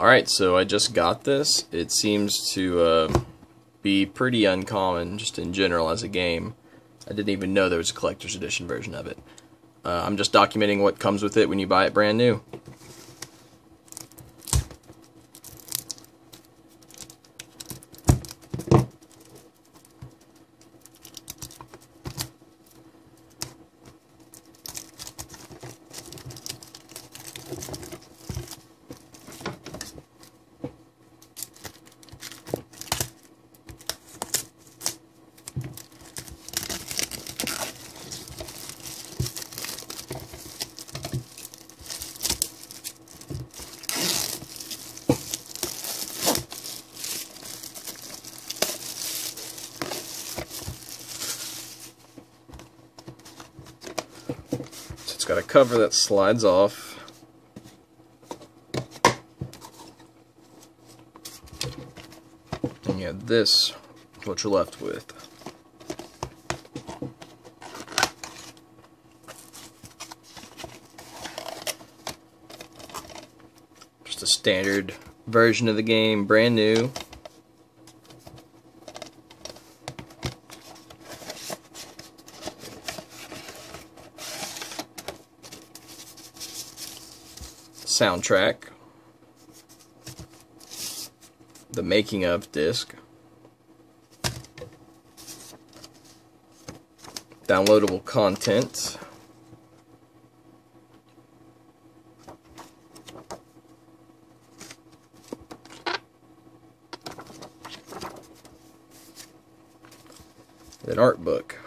Alright, so I just got this. It seems to uh, be pretty uncommon, just in general, as a game. I didn't even know there was a collector's edition version of it. Uh, I'm just documenting what comes with it when you buy it brand new. Got a cover that slides off. And you have this, what you're left with. Just a standard version of the game, brand new. Soundtrack, the making of disc, downloadable content, an art book.